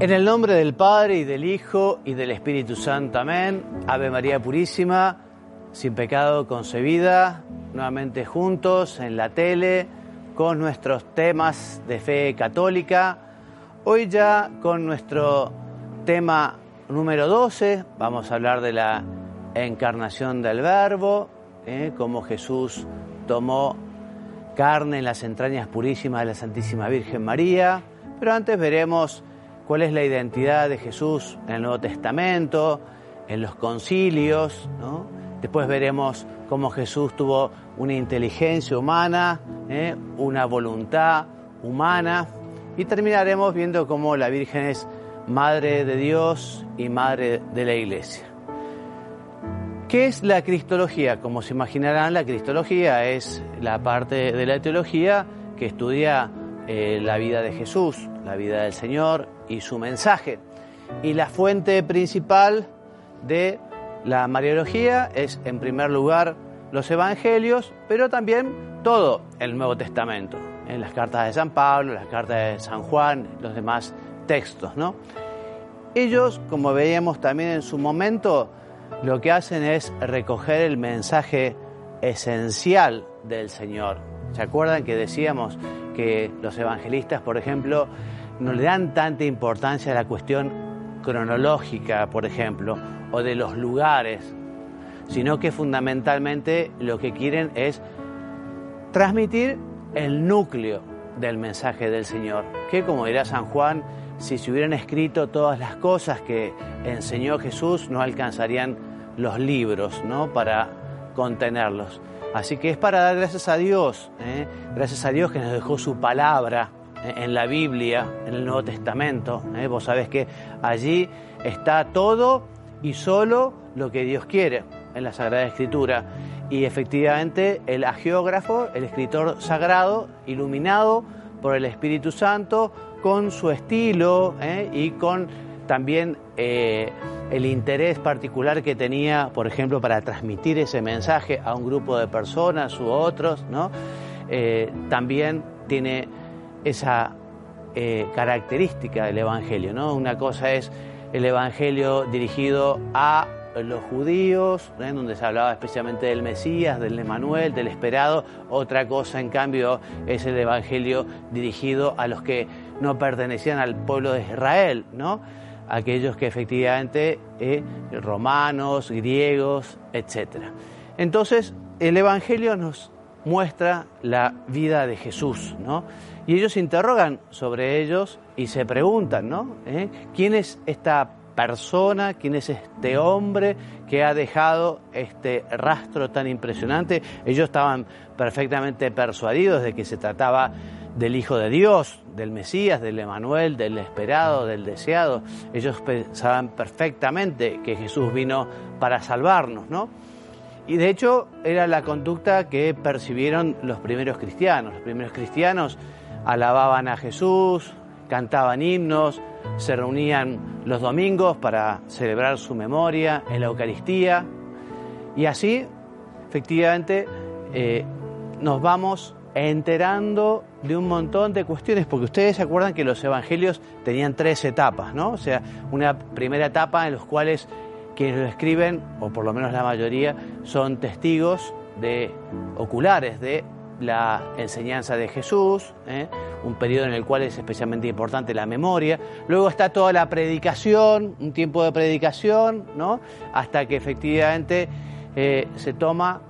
En el nombre del Padre y del Hijo y del Espíritu Santo, amén. Ave María Purísima, sin pecado concebida, nuevamente juntos en la tele con nuestros temas de fe católica. Hoy ya con nuestro tema número 12 vamos a hablar de la encarnación del Verbo, ¿eh? cómo Jesús tomó carne en las entrañas purísimas de la Santísima Virgen María. Pero antes veremos cuál es la identidad de Jesús en el Nuevo Testamento, en los concilios. Después veremos cómo Jesús tuvo una inteligencia humana, ¿eh? una voluntad humana. Y terminaremos viendo cómo la Virgen es Madre de Dios y Madre de la Iglesia. ¿Qué es la cristología? Como se imaginarán, la cristología es la parte de la teología que estudia eh, la vida de Jesús, la vida del Señor y su mensaje. Y la fuente principal de la Mariología es, en primer lugar, los Evangelios, pero también todo el Nuevo Testamento, en las cartas de San Pablo, las cartas de San Juan, los demás textos, ¿no? Ellos, como veíamos también en su momento, lo que hacen es recoger el mensaje esencial del Señor. ¿Se acuerdan que decíamos que los evangelistas, por ejemplo, no le dan tanta importancia a la cuestión cronológica, por ejemplo, o de los lugares, sino que fundamentalmente lo que quieren es transmitir el núcleo del mensaje del Señor, que como dirá San Juan, si se hubieran escrito todas las cosas que enseñó Jesús, no alcanzarían los libros ¿no? para contenerlos. Así que es para dar gracias a Dios, ¿eh? gracias a Dios que nos dejó su palabra en la Biblia, en el Nuevo Testamento. ¿eh? Vos sabés que allí está todo y solo lo que Dios quiere en la Sagrada Escritura. Y efectivamente el agiógrafo, el escritor sagrado, iluminado por el Espíritu Santo, con su estilo ¿eh? y con también eh, el interés particular que tenía, por ejemplo, para transmitir ese mensaje a un grupo de personas u otros, ¿no? también tiene esa eh, característica del Evangelio. ¿no? Una cosa es el Evangelio dirigido a los judíos, en donde se hablaba especialmente del Mesías, del Emanuel, del esperado. Otra cosa, en cambio, es el Evangelio dirigido a los que no pertenecían al pueblo de Israel, ¿no? aquellos que efectivamente, eh, romanos, griegos, etc. Entonces, el Evangelio nos muestra la vida de Jesús, ¿no? Y ellos interrogan sobre ellos y se preguntan, ¿no? ¿Eh? ¿Quién es esta persona, quién es este hombre que ha dejado este rastro tan impresionante? Ellos estaban perfectamente persuadidos de que se trataba del Hijo de Dios, del Mesías, del Emanuel, del esperado, del deseado. Ellos pensaban perfectamente que Jesús vino para salvarnos, ¿no? Y de hecho era la conducta que percibieron los primeros cristianos. Los primeros cristianos alababan a Jesús, cantaban himnos, se reunían los domingos para celebrar su memoria en la Eucaristía y así, efectivamente, eh, nos vamos enterando de un montón de cuestiones, porque ustedes se acuerdan que los evangelios tenían tres etapas, ¿no? O sea, una primera etapa en los cuales quienes lo escriben, o por lo menos la mayoría, son testigos de oculares de la enseñanza de Jesús, ¿eh? un periodo en el cual es especialmente importante la memoria. Luego está toda la predicación, un tiempo de predicación, ¿no? hasta que efectivamente eh, se toma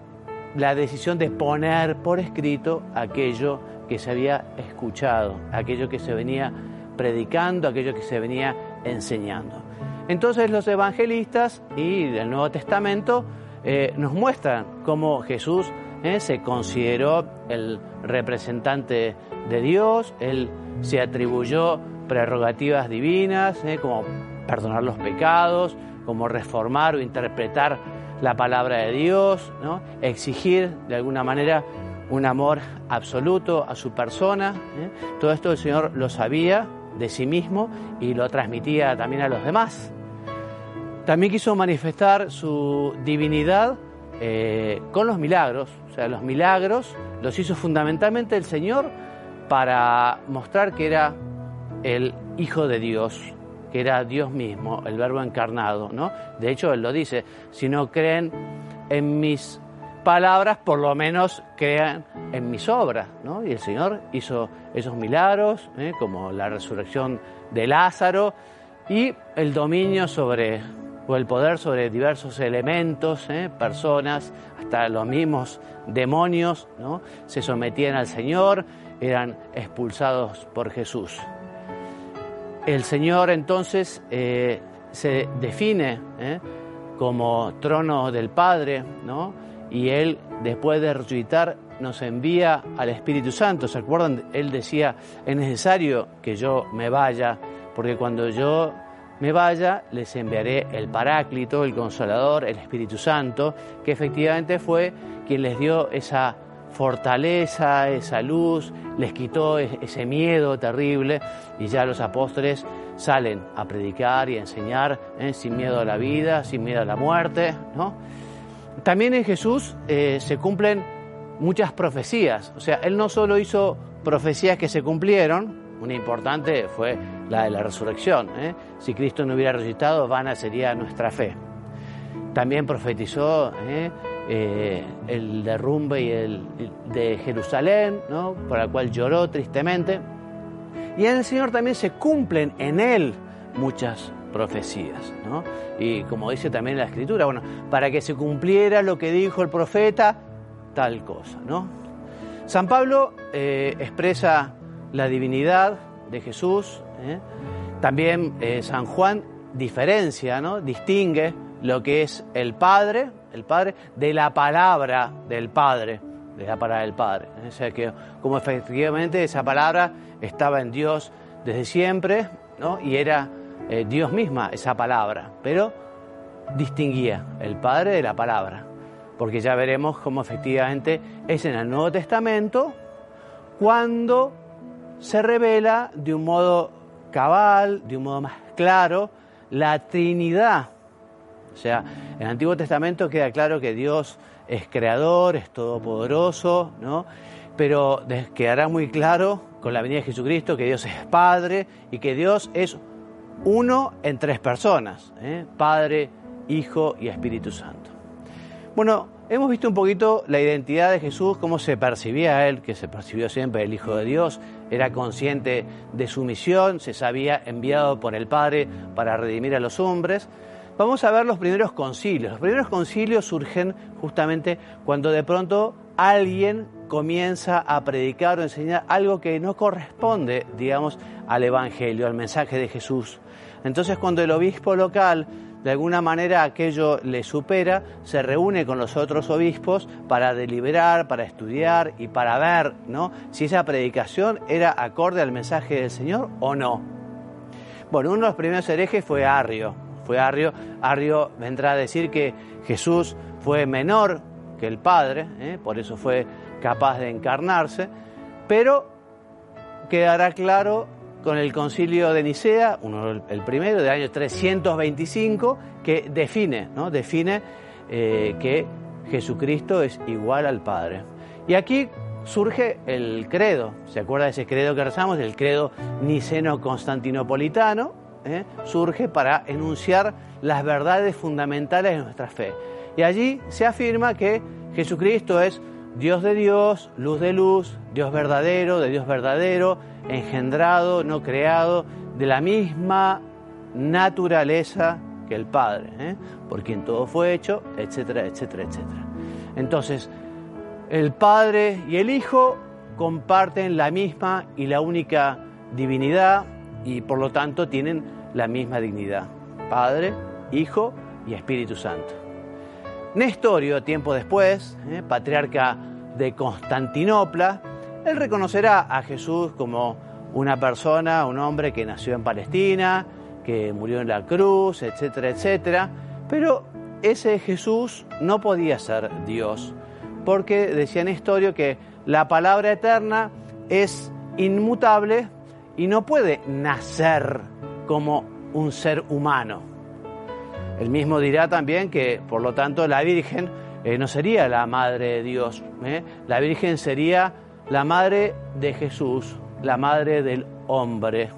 la decisión de poner por escrito aquello que se había escuchado, aquello que se venía predicando, aquello que se venía enseñando. Entonces los evangelistas y el Nuevo Testamento eh, nos muestran cómo Jesús ¿eh? se consideró el representante de Dios, él se atribuyó prerrogativas divinas, ¿eh? como perdonar los pecados, como reformar o interpretar la palabra de Dios, ¿no? exigir de alguna manera un amor absoluto a su persona. Todo esto el Señor lo sabía de sí mismo y lo transmitía también a los demás. También quiso manifestar su divinidad con los milagros, o sea, los milagros los hizo fundamentalmente el Señor para mostrar que era el Hijo de Dios, que era Dios mismo, el verbo encarnado, ¿no? De hecho, él lo dice, si no creen en mis palabras, por lo menos crean en mis obras, ¿no? Y el Señor hizo esos milagros, ¿eh? como la resurrección de Lázaro y el dominio sobre, el poder sobre diversos elementos, ¿eh? personas, hasta los mismos demonios, ¿no? Se sometían al Señor, eran expulsados por Jesús. El Señor entonces eh, se define como trono del Padre, ¿no? y Él, después de resucitar, nos envía al Espíritu Santo. ¿Se acuerdan? Él decía, es necesario que yo me vaya, porque cuando yo me vaya, les enviaré el Paráclito, el Consolador, el Espíritu Santo, que efectivamente fue quien les dio esa fortaleza, esa luz, les quitó ese miedo terrible y ya los apóstoles salen a predicar y a enseñar ¿eh? sin miedo a la vida, sin miedo a la muerte, ¿no? También en Jesús eh, se cumplen muchas profecías. O sea, Él no solo hizo profecías que se cumplieron, una importante fue la de la resurrección. ¿eh? Si Cristo no hubiera resucitado, vana sería nuestra fe. También profetizó ¿eh? el derrumbe y el, de Jerusalén, por el cual lloró tristemente. Y en el Señor también se cumplen en Él muchas profecías. Y como dice también la escritura, bueno, para que se cumpliera lo que dijo el profeta, tal cosa. ¿no? San Pablo eh, expresa la divinidad de Jesús, ¿eh? también eh, San Juan diferencia, ¿no? distingue lo que es el Padre, el Padre, de la palabra del Padre, de la palabra del Padre. O sea que como efectivamente esa palabra estaba en Dios desde siempre, ¿no? y era eh, Dios misma esa palabra, pero distinguía el Padre de la palabra, porque ya veremos cómo efectivamente es en el Nuevo Testamento cuando se revela de un modo cabal, de un modo más claro, la Trinidad. O sea, en el Antiguo Testamento queda claro que Dios es creador, es todopoderoso, ¿no? Pero quedará muy claro con la venida de Jesucristo que Dios es Padre y que Dios es uno en tres personas, ¿eh? Padre, Hijo y Espíritu Santo. Bueno, hemos visto un poquito la identidad de Jesús, cómo se percibía él, que se percibió siempre el Hijo de Dios, era consciente de su misión, se sabía enviado por el Padre para redimir a los hombres. Vamos a ver los primeros concilios. Los primeros concilios surgen justamente cuando de pronto alguien comienza a predicar o enseñar algo que no corresponde, digamos, al Evangelio, al mensaje de Jesús. Entonces cuando el obispo local de alguna manera aquello le supera, se reúne con los otros obispos para deliberar, para estudiar y para ver ¿no? si esa predicación era acorde al mensaje del Señor o no. Bueno, uno de los primeros herejes fue Arrio. Fue Arrio. Arrio vendrá a decir que Jesús fue menor que el Padre, ¿eh? por eso fue capaz de encarnarse, pero quedará claro con el concilio de Nicea, uno, el primero del año 325, que define, define eh, que Jesucristo es igual al Padre. Y aquí surge el credo, ¿se acuerda de ese credo que rezamos? El credo niceno-constantinopolitano, ¿eh? surge para enunciar las verdades fundamentales de nuestra fe. Y allí se afirma que Jesucristo es Dios de Dios, luz de luz, Dios verdadero, de Dios verdadero, engendrado, no creado, de la misma naturaleza que el Padre, ¿eh? por quien todo fue hecho, etcétera, etcétera, etcétera. Entonces, el Padre y el Hijo comparten la misma y la única divinidad y por lo tanto tienen la misma dignidad. Padre, Hijo y Espíritu Santo. Nestorio, tiempo después, ¿eh? patriarca de Constantinopla, él reconocerá a Jesús como una persona, un hombre que nació en Palestina, que murió en la cruz, etcétera, etcétera. Pero ese Jesús no podía ser Dios, porque decía Nestorio que la palabra eterna es inmutable y no puede nacer como un ser humano. Él mismo dirá también que, por lo tanto, la Virgen eh, no sería la madre de Dios, ¿eh? la Virgen sería la madre de Jesús, la madre del hombre.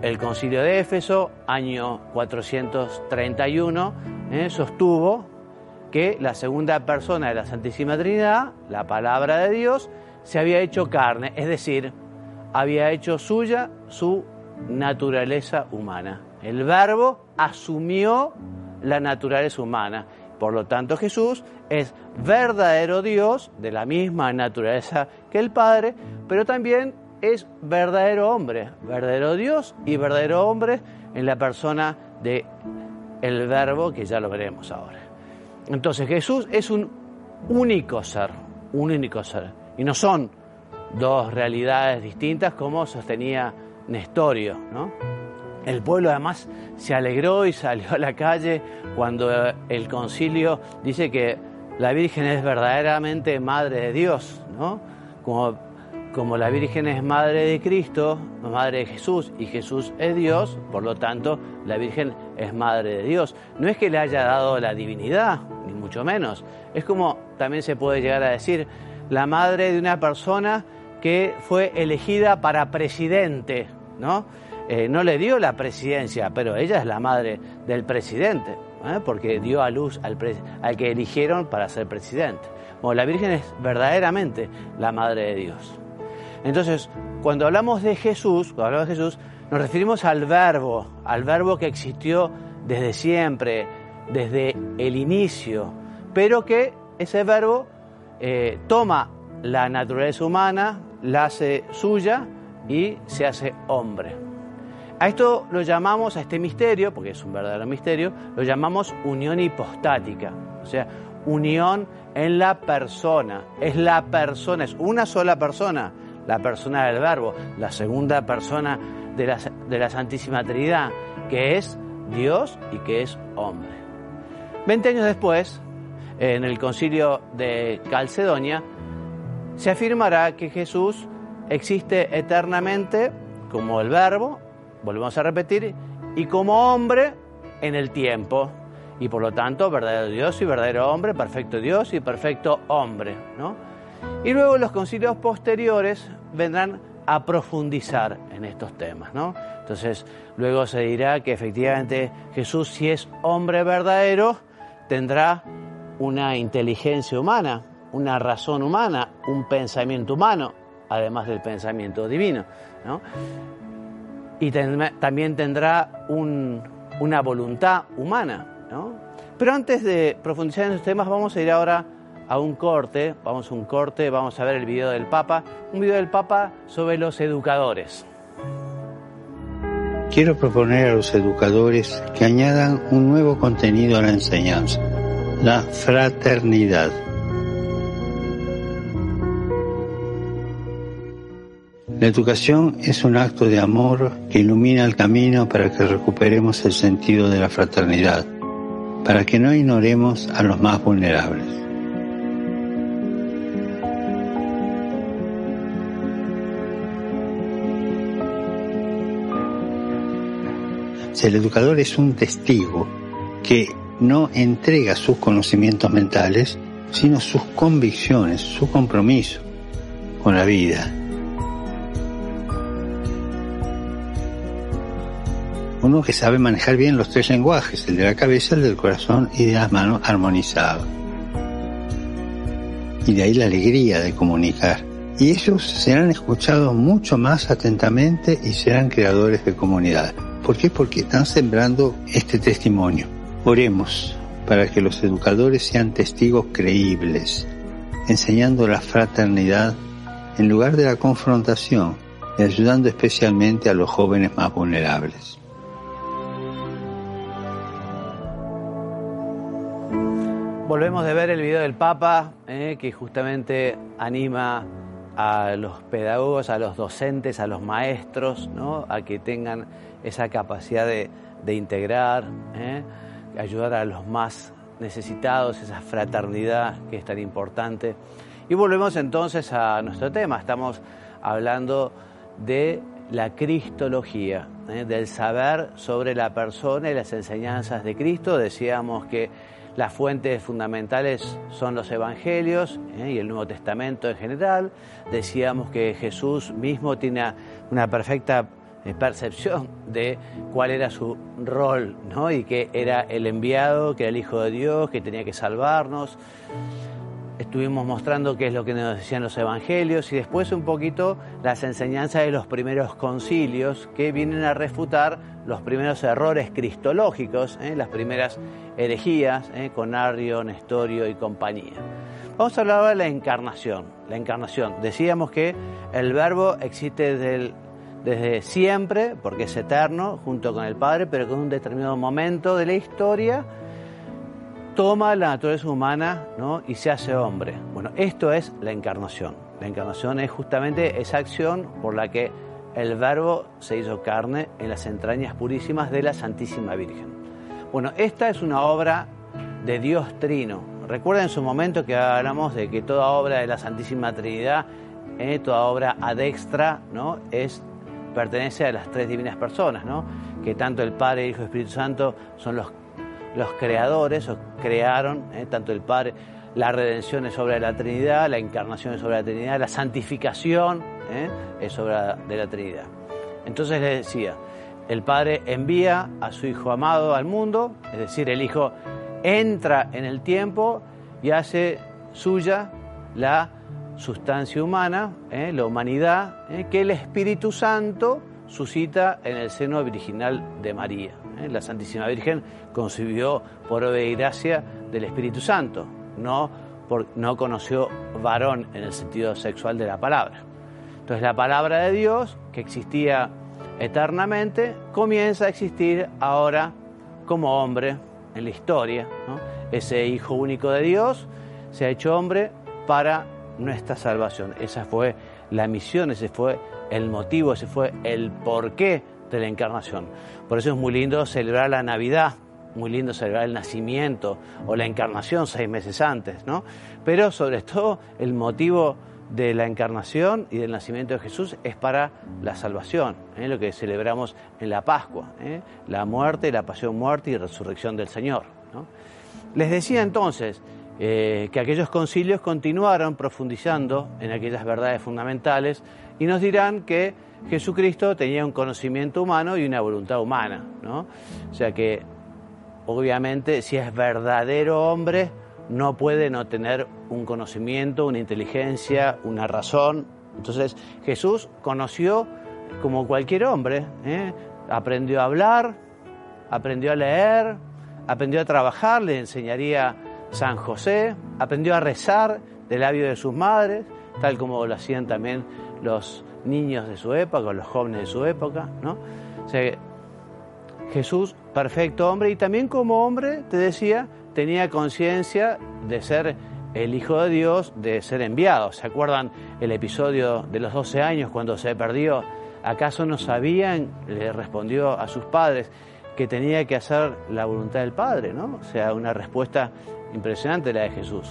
el concilio de Éfeso, año 431, ¿eh? sostuvo que la segunda persona de la Santísima Trinidad, la palabra de Dios, se había hecho carne, es decir, había hecho suya su naturaleza humana. El verbo asumió la naturaleza humana. Por lo tanto, Jesús es verdadero Dios de la misma naturaleza que el Padre, pero también es verdadero hombre, verdadero Dios y verdadero hombre en la persona de el verbo que ya lo veremos ahora. Entonces Jesús es un único ser, un único ser. Y no son dos realidades distintas como sostenía Nestorio. ¿no? El pueblo además se alegró y salió a la calle cuando el concilio dice que la Virgen es verdaderamente Madre de Dios, ¿no? Como, como la Virgen es Madre de Cristo, Madre de Jesús, y Jesús es Dios, por lo tanto la Virgen es Madre de Dios. No es que le haya dado la divinidad, ni mucho menos. Es como también se puede llegar a decir, la madre de una persona que fue elegida para presidente, ¿no? Eh, no le dio la presidencia, pero ella es la madre del presidente, ¿eh? porque dio a luz al, que eligieron para ser presidente. La Virgen es verdaderamente la madre de Dios. Entonces, cuando hablamos de Jesús, cuando hablamos de Jesús, nos referimos al verbo, al verbo que existió desde siempre, desde el inicio, pero que ese verbo eh, toma la naturaleza humana, la hace suya y se hace hombre. A esto lo llamamos, a este misterio, porque es un verdadero misterio, lo llamamos unión hipostática, o sea, unión en la persona. Es la persona, es una sola persona, la persona del verbo, la segunda persona de la, de la Santísima Trinidad, que es Dios y que es hombre. Veinte años después, en el concilio de Calcedonia, se afirmará que Jesús existe eternamente como el verbo, volvemos a repetir, y como hombre en el tiempo. Y por lo tanto, verdadero Dios y verdadero hombre, perfecto Dios y perfecto hombre. ¿no? Y luego los concilios posteriores vendrán a profundizar en estos temas. ¿no? Entonces, luego se dirá que efectivamente Jesús, si es hombre verdadero, tendrá una inteligencia humana, una razón humana, un pensamiento humano, además del pensamiento divino. ¿no? Y también tendrá una voluntad humana. ¿no? Pero antes de profundizar en estos temas, vamos a ir ahora a un corte, vamos a un corte, vamos a ver el video del Papa, un video del Papa sobre los educadores. Quiero proponer a los educadores que añadan un nuevo contenido a la enseñanza la fraternidad. La educación es un acto de amor que ilumina el camino para que recuperemos el sentido de la fraternidad, para que no ignoremos a los más vulnerables. Si el educador es un testigo que no entrega sus conocimientos mentales, sino sus convicciones, su compromiso con la vida. Uno que sabe manejar bien los tres lenguajes, el de la cabeza, el del corazón y de las manos armonizado. Y de ahí la alegría de comunicar. Y ellos serán escuchados mucho más atentamente y serán creadores de comunidad. ¿Por qué? Porque están sembrando este testimonio. Oremos para que los educadores sean testigos creíbles, enseñando la fraternidad en lugar de la confrontación y ayudando especialmente a los jóvenes más vulnerables. Volvemos de ver el video del Papa, eh, que justamente anima a los pedagogos, a los docentes, a los maestros, ¿no? a que tengan esa capacidad de, integrar. Eh, ayudar a los más necesitados, esa fraternidad que es tan importante. Y volvemos entonces a nuestro tema. Estamos hablando de la cristología, ¿eh? del saber sobre la persona y las enseñanzas de Cristo. Decíamos que las fuentes fundamentales son los evangelios ¿eh? y el Nuevo Testamento en general. Decíamos que Jesús mismo tiene una perfecta eh, percepción de cuál era su rol, ¿no? Y que era el enviado, que era el Hijo de Dios, que tenía que salvarnos. Estuvimos mostrando qué es lo que nos decían los evangelios y después un poquito las enseñanzas de los primeros concilios que vienen a refutar los primeros errores cristológicos, ¿eh? las primeras herejías ¿eh? con Arrio, Nestorio y compañía. Vamos a hablar de la encarnación. La encarnación. Decíamos que el verbo existe desde, siempre, porque es eterno, junto con el Padre, pero que en un determinado momento de la historia toma la naturaleza humana y se hace hombre. Bueno, esto es la encarnación. La encarnación es justamente esa acción por la que el verbo se hizo carne en las entrañas purísimas de la Santísima Virgen. Bueno, esta es una obra de Dios Trino, Recuerda en su momento que hablamos de que toda obra de la Santísima Trinidad, eh, toda obra adextra, ¿no? es, pertenece a las tres divinas personas, ¿no? que tanto el Padre, el Hijo y el Espíritu Santo son los, los creadores, o crearon, eh, tanto el Padre, la redención es obra de la Trinidad, la encarnación es obra de la Trinidad, la santificación eh, es obra de la Trinidad. Entonces les decía, el Padre envía a su Hijo amado al mundo, es decir, el Hijo entra en el tiempo y hace suya la sustancia humana, ¿eh? la humanidad, ¿eh? que el Espíritu Santo suscita en el seno virginal de María. La Santísima Virgen concibió por gracia del Espíritu Santo, no, no conoció varón en el sentido sexual de la palabra. Entonces la palabra de Dios, que existía eternamente, comienza a existir ahora como hombre en la historia. Ese Hijo único de Dios se ha hecho hombre para nuestra salvación. Esa fue la misión, ese fue el motivo, ese fue el porqué de la encarnación. Por eso es muy lindo celebrar la Navidad, muy lindo celebrar el nacimiento o la encarnación seis meses antes, ¿no? Pero sobre todo el motivo de la encarnación y del nacimiento de Jesús es para la salvación, ¿eh? lo que celebramos en la Pascua, ¿eh? la muerte, la pasión, muerte y resurrección del Señor. Les decía entonces eh, que aquellos concilios continuaron profundizando en aquellas verdades fundamentales y nos dirán que Jesucristo tenía un conocimiento humano y una voluntad humana. ¿no? O sea que obviamente si es verdadero hombre, no puede no tener un conocimiento, una inteligencia, una razón. Entonces Jesús conoció como cualquier hombre, ¿eh? aprendió a hablar, aprendió a leer, aprendió a trabajar, le enseñaría San José, aprendió a rezar del labio de sus madres, tal como lo hacían también los niños de su época, los jóvenes de su época, ¿no? O sea, Jesús, perfecto hombre, y también como hombre, te decía, tenía conciencia de ser el Hijo de Dios, de ser enviado. ¿Se acuerdan el episodio de los 12 años cuando se perdió? ¿Acaso no sabían, le respondió a sus padres, que tenía que hacer la voluntad del Padre? ¿no? O sea, una respuesta impresionante la de Jesús.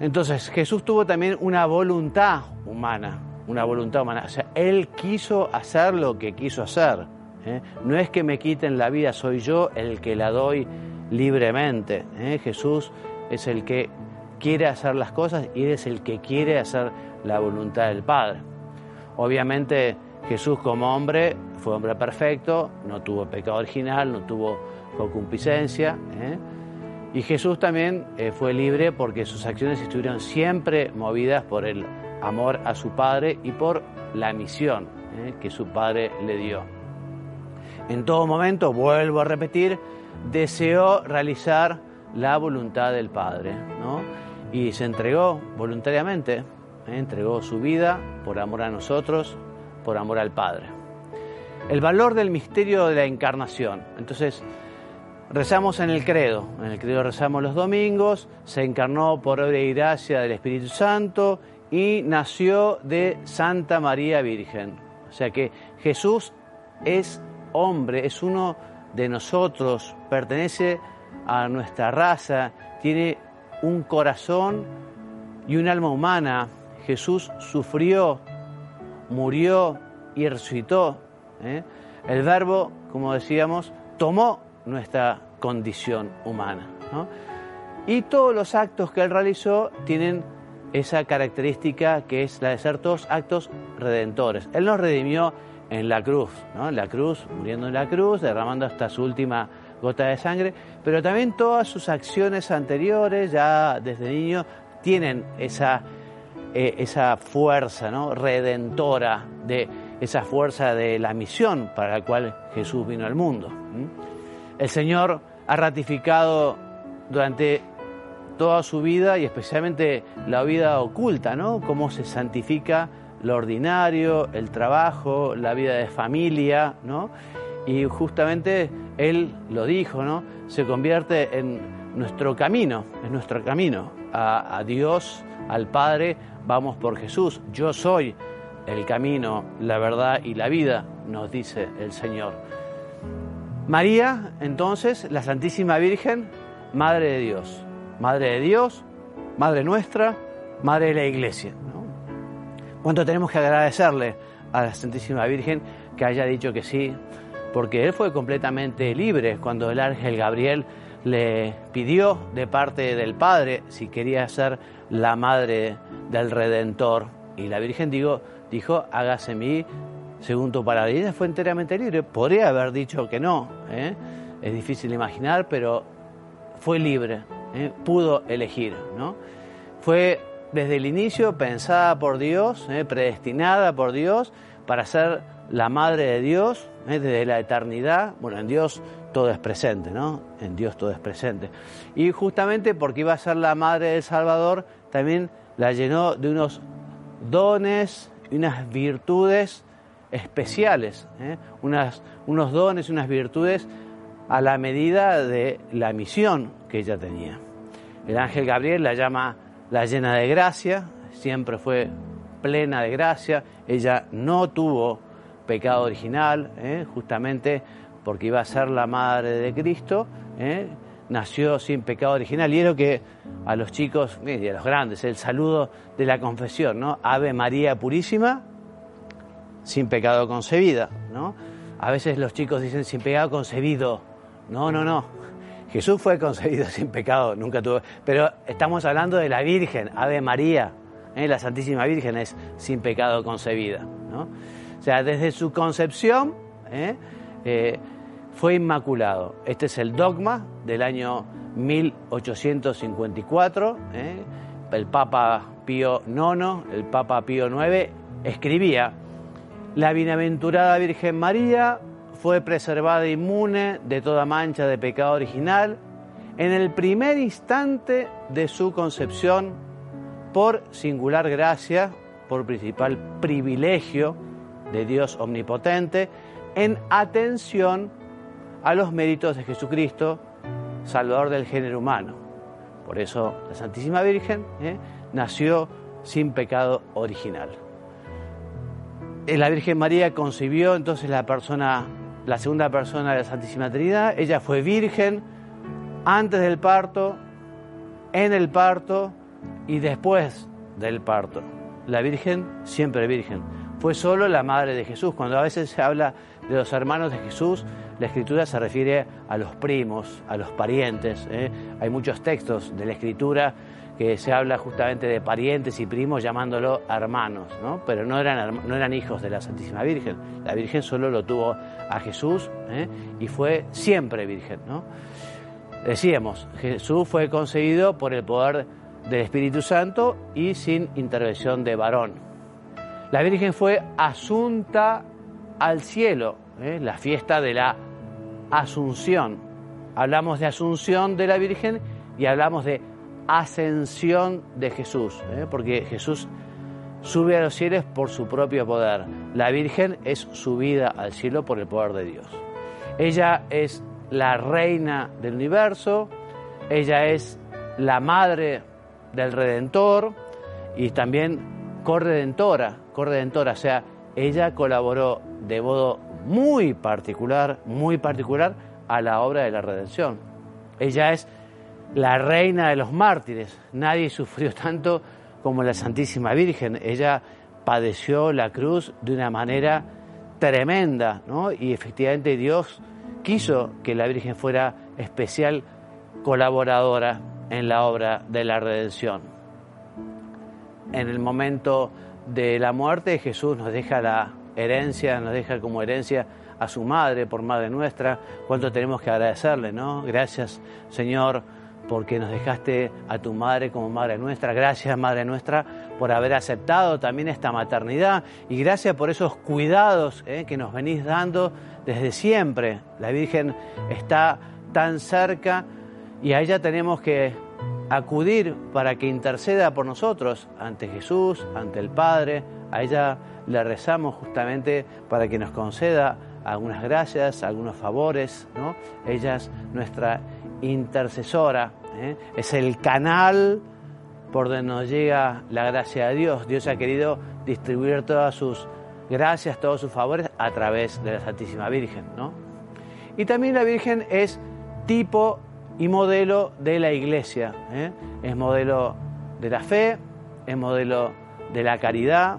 Entonces, Jesús tuvo también una voluntad humana, una voluntad humana. O sea, Él quiso hacer lo que quiso hacer. ¿eh? No es que me quiten la vida, soy yo el que la doy libremente. ¿eh? Jesús es el que quiere hacer las cosas y es el que quiere hacer la voluntad del Padre. Obviamente Jesús como hombre fue hombre perfecto, no tuvo pecado original, no tuvo concupiscencia. ¿eh? Y Jesús también eh, fue libre porque sus acciones estuvieron siempre movidas por el amor a su Padre y por la misión que su Padre le dio. En todo momento, vuelvo a repetir, deseó realizar la voluntad del Padre, ¿no? Y se entregó voluntariamente, ¿eh? entregó su vida por amor a nosotros, por amor al Padre. El valor del misterio de la encarnación. Entonces, rezamos en el credo, en el credo rezamos los domingos, se encarnó por obra y gracia del Espíritu Santo y nació de Santa María Virgen. O sea que Jesús es hombre, es uno de nosotros, pertenece a nuestra raza, tiene un corazón y un alma humana. Jesús sufrió, murió y resucitó. ¿eh? El verbo, como decíamos, tomó nuestra condición humana. Y todos los actos que él realizó tienen esa característica que es la de ser todos actos redentores. Él nos redimió en la cruz, ¿no? En la cruz, muriendo en la cruz, derramando hasta su última gota de sangre, pero también todas sus acciones anteriores, ya desde niño, tienen esa, eh, esa fuerza ¿no? redentora, de, esa fuerza de la misión para la cual Jesús vino al mundo. El Señor ha ratificado durante toda su vida y especialmente la vida oculta, ¿no? Cómo se santifica lo ordinario, el trabajo, la vida de familia, ¿no? Y justamente Él lo dijo, ¿no? Se convierte en nuestro camino, en nuestro camino a, Dios, al Padre, vamos por Jesús. Yo soy el camino, la verdad y la vida, nos dice el Señor. María, entonces, la Santísima Virgen, Madre de Dios. Madre de Dios, Madre nuestra, Madre de la Iglesia. ¿Cuánto tenemos que agradecerle a la Santísima Virgen que haya dicho que sí? Porque Él fue completamente libre cuando el ángel Gabriel le pidió de parte del Padre si quería ser la madre del Redentor. Y la Virgen dijo, dijo hágase mí según tu palabra. Fue enteramente libre. Podría haber dicho que no. ¿eh? Es difícil imaginar, pero fue libre. ¿eh? Pudo elegir. ¿no? Fue desde el inicio pensada por Dios, ¿eh? predestinada por Dios para ser la madre de Dios desde la eternidad. Bueno, en Dios todo es presente, ¿no? En Dios todo es presente. Y justamente porque iba a ser la madre del Salvador, también la llenó de unos dones y unas virtudes especiales, ¿eh? unos dones y unas virtudes a la medida de la misión que ella tenía. El ángel Gabriel la llama la llena de gracia, siempre fue plena de gracia, ella no tuvo pecado original, ¿eh? justamente porque iba a ser la madre de Cristo, ¿eh? nació sin pecado original. Y es lo que a los chicos y a los grandes, el saludo de la confesión, ¿no? Ave María Purísima, sin pecado concebida, ¿no? A veces los chicos dicen sin pecado concebido. No, no, no. Jesús fue concebido sin pecado, nunca tuvo. Pero estamos hablando de la Virgen, Ave María, ¿eh? la Santísima Virgen es sin pecado concebida, ¿no? O sea, desde su concepción, ¿eh? Eh, fue inmaculado. Este es el dogma del año 1854. ¿eh? El Papa Pío IX, el Papa Pío IX, escribía, la bienaventurada Virgen María fue preservada inmune de toda mancha de pecado original en el primer instante de su concepción por singular gracia, por principal privilegio de Dios omnipotente, en atención a los méritos de Jesucristo, Salvador del género humano. Por eso la Santísima Virgen ¿eh? nació sin pecado original. Eh, la Virgen María concibió entonces la persona, la segunda persona de la Santísima Trinidad. Ella fue virgen antes del parto, en el parto y después del parto. La Virgen siempre virgen. Fue solo la madre de Jesús. Cuando a veces se habla de los hermanos de Jesús, la escritura se refiere a los primos, a los parientes. ¿eh? Hay muchos textos de la escritura que se habla justamente de parientes y primos llamándolo hermanos, ¿no? pero no eran, no eran hijos de la Santísima Virgen. La Virgen solo lo tuvo a Jesús ¿eh? y fue siempre Virgen. ¿no? Decíamos, Jesús fue concebido por el poder del Espíritu Santo y sin intervención de varón. La Virgen fue asunta al cielo, ¿eh? la fiesta de la Asunción. Hablamos de Asunción de la Virgen y hablamos de ascensión de Jesús, ¿eh? porque Jesús sube a los cielos por su propio poder. La Virgen es subida al cielo por el poder de Dios. Ella es la reina del universo, ella es la madre del Redentor y también corredentora, corredentora, o sea, ella colaboró de modo muy particular, muy particular a la obra de la redención. Ella es la reina de los mártires. Nadie sufrió tanto como la Santísima Virgen. Ella padeció la cruz de una manera tremenda, ¿no? Y efectivamente Dios quiso que la Virgen fuera especial colaboradora en la obra de la redención. En el momento de la muerte Jesús nos deja la herencia, nos deja como herencia a su madre por madre nuestra, cuánto tenemos que agradecerle, ¿no? Gracias, Señor, porque nos dejaste a tu madre como madre nuestra. Gracias, madre nuestra, por haber aceptado también esta maternidad y gracias por esos cuidados ¿eh? que nos venís dando desde siempre. La Virgen está tan cerca y a ella tenemos que acudir para que interceda por nosotros ante Jesús, ante el Padre. A ella le rezamos justamente para que nos conceda algunas gracias, algunos favores. ¿no? Ella es nuestra intercesora, ¿eh? es el canal por donde nos llega la gracia de Dios. Dios ha querido distribuir todas sus gracias, todos sus favores a través de la Santísima Virgen. ¿no? Y también la Virgen es tipo y modelo de la iglesia. ¿eh? Es modelo de la fe, es modelo de la caridad,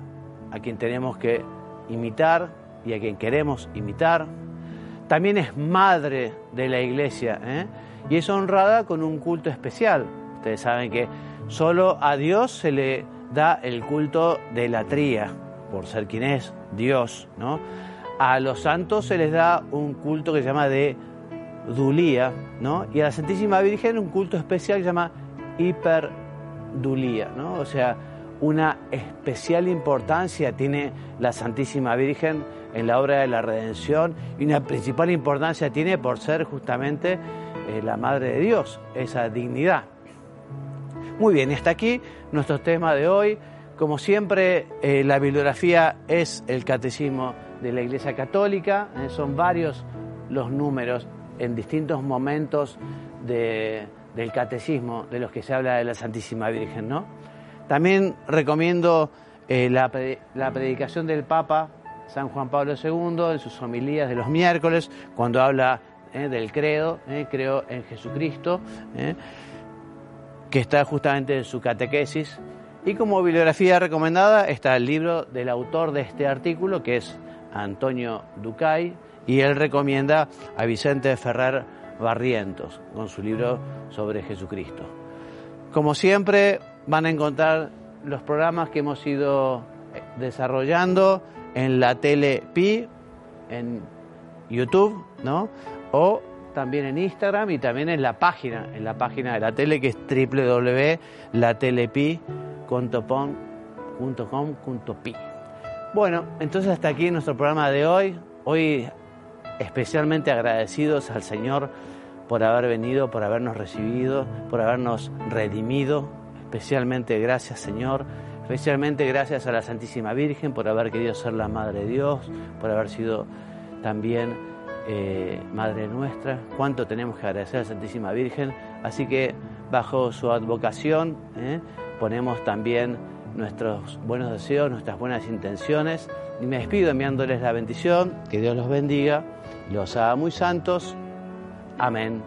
a quien tenemos que imitar y a quien queremos imitar. También es madre de la iglesia ¿eh? Y es honrada con un culto especial. Ustedes saben que solo a Dios se le da el culto de la tría, por ser quien es Dios. ¿no? A los santos se les da un culto que se llama de Dulía, ¿no? Y a la Santísima Virgen un culto especial que se llama Hiperdulía, ¿no? O sea, una especial importancia tiene la Santísima Virgen en la obra de la redención y una principal importancia tiene por ser justamente eh, la Madre de Dios, esa dignidad. Muy bien, y hasta aquí nuestro tema de hoy. Como siempre, eh, la bibliografía es el catecismo de la Iglesia Católica, eh, son varios los números en distintos momentos del catecismo de los que se habla de la Santísima Virgen. ¿no? También recomiendo eh, la, predicación del Papa San Juan Pablo II en sus homilías de los miércoles, cuando habla eh, del credo, eh, creo en Jesucristo, que está justamente en su catequesis. Y como bibliografía recomendada está el libro del autor de este artículo, que es Antonio Ducay, y él recomienda a Vicente Ferrer Barrientos con su libro sobre Jesucristo. Como siempre, van a encontrar los programas que hemos ido eh, desarrollando en la tele Pi, en YouTube, ¿no? O también en Instagram y también en la página, en la página de la tele que es www.latelepí.com.pi. Bueno, entonces hasta aquí nuestro programa de hoy. Hoy especialmente agradecidos al Señor por haber venido, por habernos recibido, por habernos redimido. Especialmente gracias Señor, especialmente gracias a la Santísima Virgen por haber querido ser la Madre de Dios, por haber sido también eh, Madre nuestra. Cuánto tenemos que agradecer a la Santísima Virgen. Así que bajo su advocación eh, ponemos también nuestros buenos deseos, nuestras buenas intenciones. Y me despido enviándoles la bendición, que Dios los bendiga los haga muy santos. Amén.